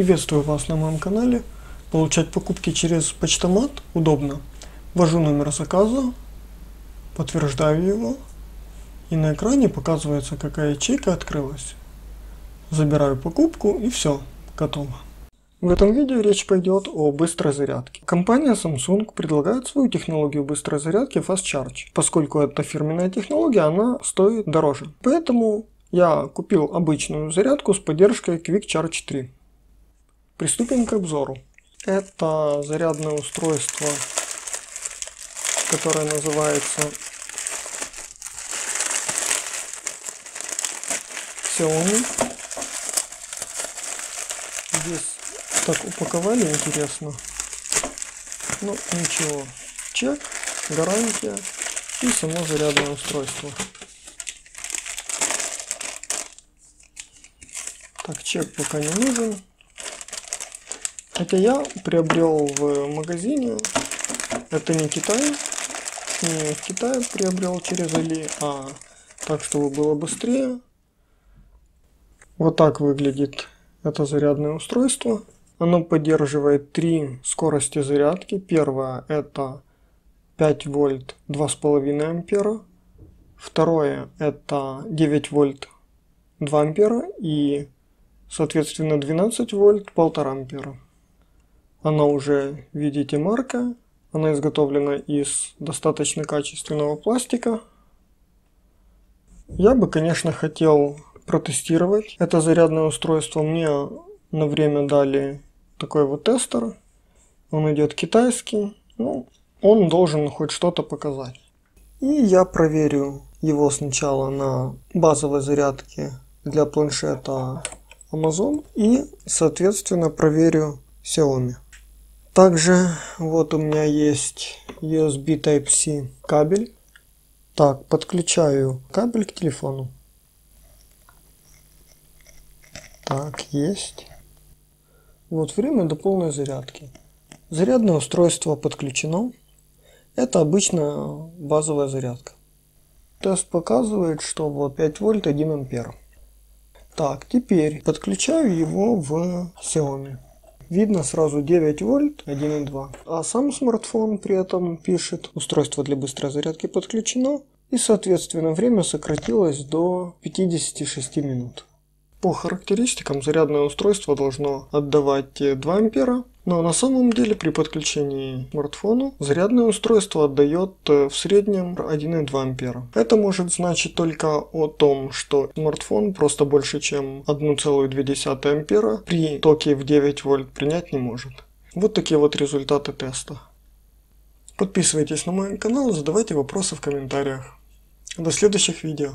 Приветствую вас на моем канале. Получать покупки через почтомат удобно. Ввожу номер заказа, подтверждаю его, и на экране показывается, какая ячейка открылась. Забираю покупку и все, готово. В этом видео речь пойдет о быстрой зарядке. Компания Samsung предлагает свою технологию быстрой зарядки Fast Charge. Поскольку это фирменная технология, она стоит дороже. Поэтому я купил обычную зарядку с поддержкой Quick Charge 3. Приступим к обзору. Это зарядное устройство, которое называется Xiaomi. Здесь так упаковали, интересно. Ну, ничего. Чек, гарантия и само зарядное устройство. Так, чек пока не нужен. Это я приобрел в магазине. Это не Китай. Не в Китае приобрел через Али, а так, чтобы было быстрее. Вот так выглядит это зарядное устройство. Оно поддерживает три скорости зарядки. Первая это 5 вольт 2,5 ампера. Второе это 9 вольт 2 ампера и соответственно 12 вольт 1,5 ампера. Она уже, видите, марка. Она изготовлена из достаточно качественного пластика. Я бы, конечно, хотел протестировать это зарядное устройство. Мне на время дали такой вот тестер. Он идет китайский. Ну, он должен хоть что-то показать. И я проверю его сначала на базовой зарядке для планшета Amazon и, соответственно, проверю Xiaomi. Также вот у меня есть USB Type-C кабель. Так, подключаю кабель к телефону. Так, есть. Вот время до полной зарядки. Зарядное устройство подключено. Это обычно базовая зарядка. Тест показывает, что вот 5 вольт 1 ампер. Так, теперь подключаю его в Xiaomi. Видно сразу 9 вольт 1,2. А сам смартфон при этом пишет устройство для быстрой зарядки подключено. И соответственно время сократилось до 56 минут. По характеристикам зарядное устройство должно отдавать 2 ампера, но на самом деле при подключении к смартфону зарядное устройство отдает э, в среднем 1,2 ампера. Это может значить только о том, что смартфон просто больше чем 1,2 ампера при токе в 9 вольт принять не может. Вот такие вот результаты теста. Подписывайтесь на мой канал, задавайте вопросы в комментариях. До следующих видео.